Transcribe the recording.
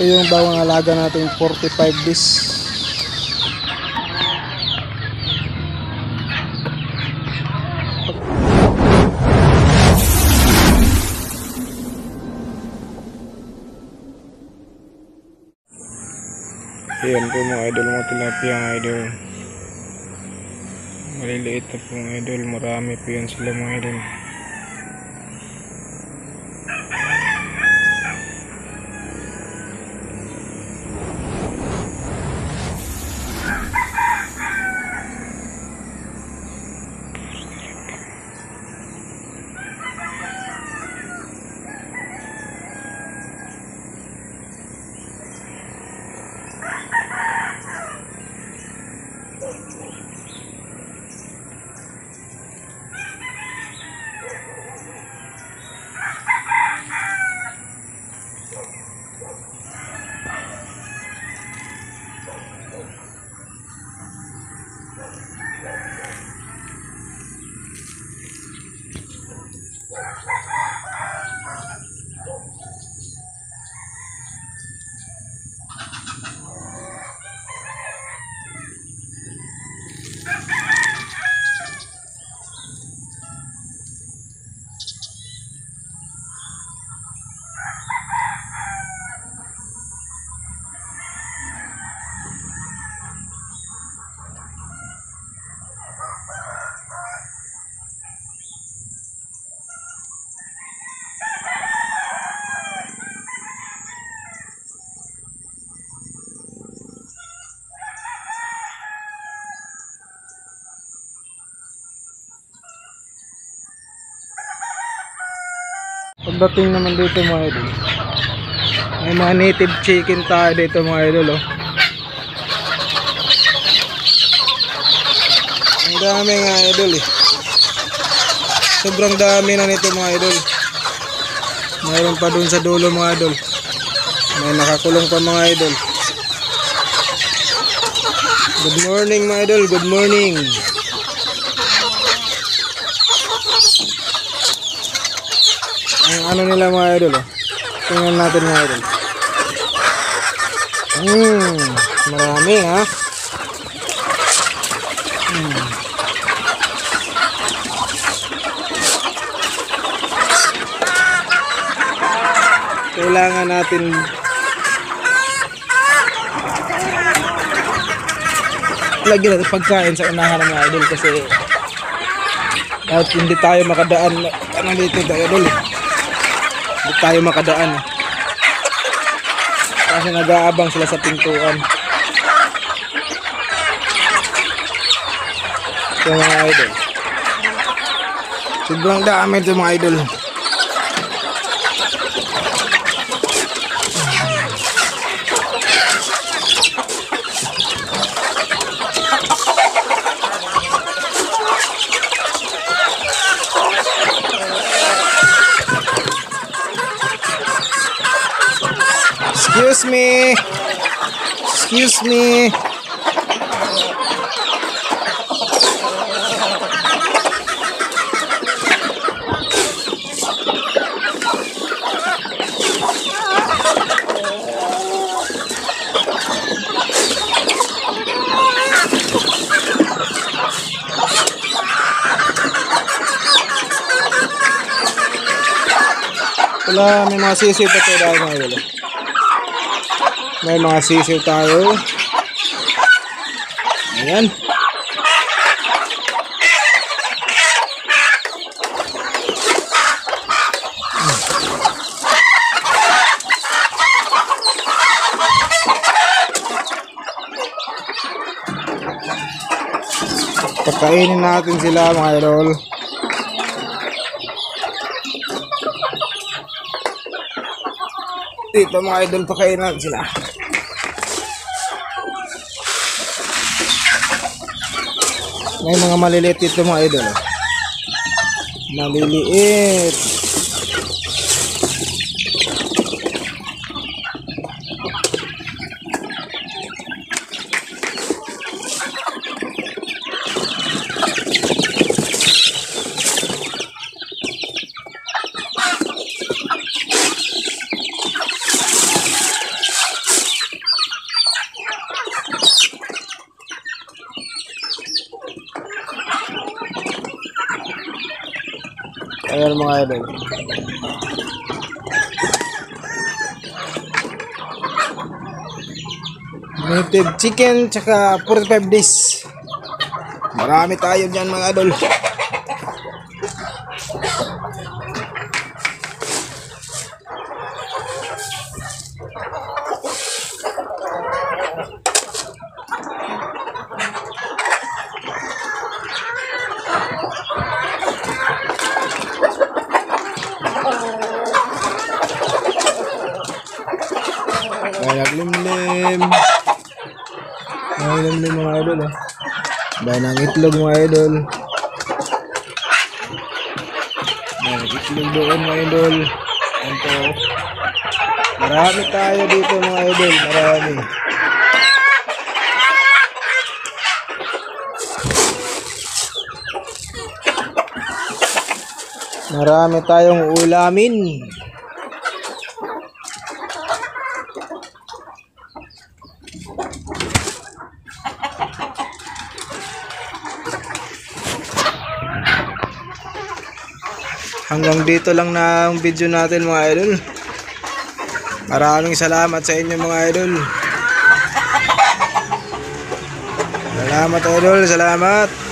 Ito yung bawang alaga natin 45 days. Ayan po mga idol, mga tilapia mga idol. Maliliit na po mga idol, marami po yan sila mga idol. Pagdating naman dito mga idol, may mga native chicken tayo dito mga idol oh. Ang dami nga idol eh. Sobrang dami na nito mga idol. Mayroon pa dun sa dulo mga idol. May nakakulong pa mga idol. Good morning mga idol, good morning. Ang ano nila mga idol oh. Tingnan natin mga idol. Hmm, marami ha. Hmm. Kailangan natin lagyan natin pagkain sa unahan ng mga idol kasi kahit hindi tayo makadaan ano dito tayo idol. Hindi tayo makadaan. Kasi nag-aabang sila sa pintuan. Ito mga idol. Sobrang dami ito mga idol. Excuse me. Excuse me. Wala, may mga sisiw pa tayo dahil mga idol. May mga sisiw tayo. Ayan. Pagkainin natin sila mga idol. Dito mga idol pakainin natin sila. May mga maliliit dito mga idol. Maliliit. Ayan mga idol. Native chicken tsaka 45 days. Marami tayo dyan mga idol. Naglimlim. Naglimlim mga idol ah. Bayan itlog mga idol. Bayan itlog doon mga idol. Ayan. Marami tayo dito mga idol. Marami. Marami tayong ulamin. Hanggang dito lang na ang video natin mga idol. Maraming salamat sa inyo mga idol. Salamat idol, salamat.